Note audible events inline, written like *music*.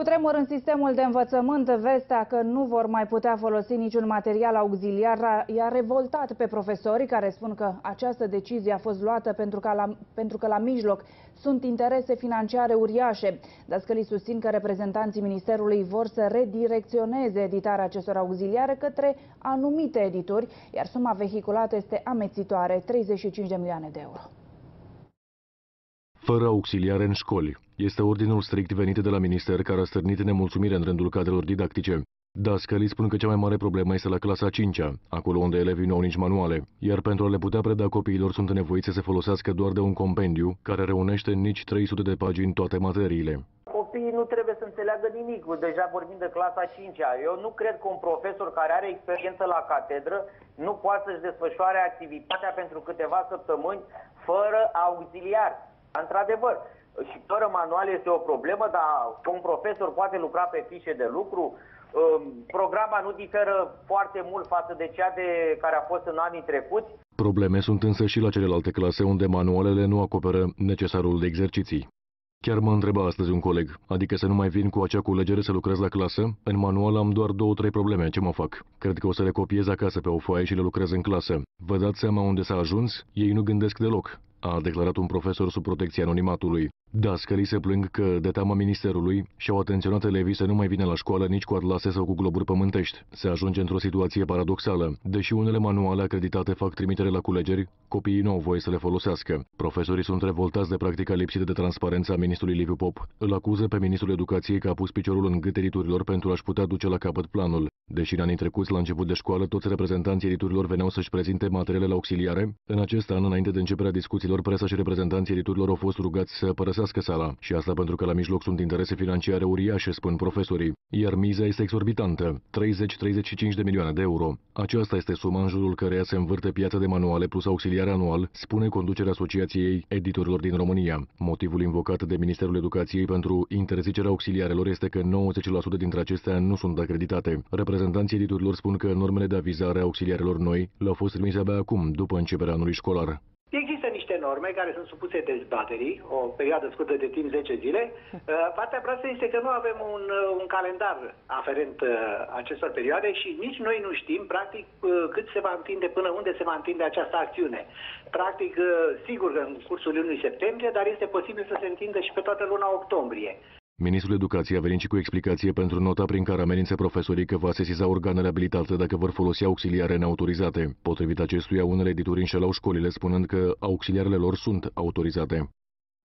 Cu tremur în sistemul de învățământ, vestea că nu vor mai putea folosi niciun material auxiliar i-a revoltat pe profesori care spun că această decizie a fost luată pentru că, la, pentru că la mijloc sunt interese financiare uriașe. Dascălii susțin că reprezentanții Ministerului vor să redirecționeze editarea acestor auxiliare către anumite edituri, iar suma vehiculată este amețitoare, 35 de milioane de euro fără auxiliare în școli. Este ordinul strict venit de la minister care a stârnit nemulțumire în rândul cadrelor didactice. Dascălii spun că cea mai mare problemă este la clasa 5 -a, acolo unde elevii nu au nici manuale, iar pentru a le putea preda copiilor sunt nevoiți să se folosească doar de un compendiu care reunește nici 300 de pagini toate materiile copiii nu trebuie să înțeleagă nimic. Deja vorbim de clasa 5 -a. Eu nu cred că un profesor care are experiență la catedră nu poate să-și desfășoare activitatea pentru câteva săptămâni fără auxiliar. Într-adevăr, și fără manual este o problemă, dar un profesor poate lucra pe fișe de lucru. Um, programa nu diferă foarte mult față de cea de care a fost în anii trecuți. Probleme sunt însă și la celelalte clase unde manualele nu acoperă necesarul de exerciții. Chiar mă întreba astăzi un coleg, adică să nu mai vin cu acea culegere să lucrez la clasă? În manual am doar două, trei probleme, ce mă fac? Cred că o să le copiez acasă pe o foaie și le lucrez în clasă. Vă dați seama unde s-a ajuns? Ei nu gândesc deloc a declarat un profesor sub protecția anonimatului. Dascălii se plâng că, de teama ministerului, și-au atenționat elevii să nu mai vină la școală nici cu atlase sau cu globuri pământești. Se ajunge într-o situație paradoxală. Deși unele manuale acreditate fac trimitere la culegeri, copiii nu au voie să le folosească. Profesorii sunt revoltați de practica lipsită de transparență a ministrului Liviu Pop. Îl acuză pe ministrul educației că a pus piciorul în gât editurilor pentru a-și putea duce la capăt planul. Deși în anii trecuți, la început de școală, toți reprezentanții editurilor veneau să-și prezinte materialele auxiliare, în acest an, înainte de începerea discuțiilor, presa și reprezentanții editurilor au fost rugați să părăsească sala. Și asta pentru că la mijloc sunt interese financiare uriașe, spun profesorii. Iar miza este exorbitantă, 30-35 de milioane de euro. Aceasta este suma în jurul căreia se învârte piața de manuale plus auxiliare anual, spune conducerea Asociației Editorilor din România. Motivul invocat de Ministerul Educației pentru interzicerea auxiliarelor este că 90% dintre acestea nu sunt acreditate. Reprezentanții editorilor spun că normele de avizare a auxiliarelor noi le-au fost trimise abia acum, după începerea anului școlar. Există niște norme care sunt supuse dezbaterii, o perioadă scurtă de timp, 10 zile. *laughs* Uh, partea proastă este că nu avem un, uh, un calendar aferent uh, acestor perioade și nici noi nu știm, practic, cât se va întinde, până unde se va întinde această acțiune. Practic, sigur că în cursul lunii septembrie, dar este posibil să se întindă și pe toată luna octombrie. Ministrul Educației a venit și cu explicație pentru nota prin care amenință profesorii că va sesiza organele abilitate dacă vor folosi auxiliare neautorizate. Potrivit acestuia, unele edituri înșelau școlile spunând că auxiliarele lor sunt autorizate.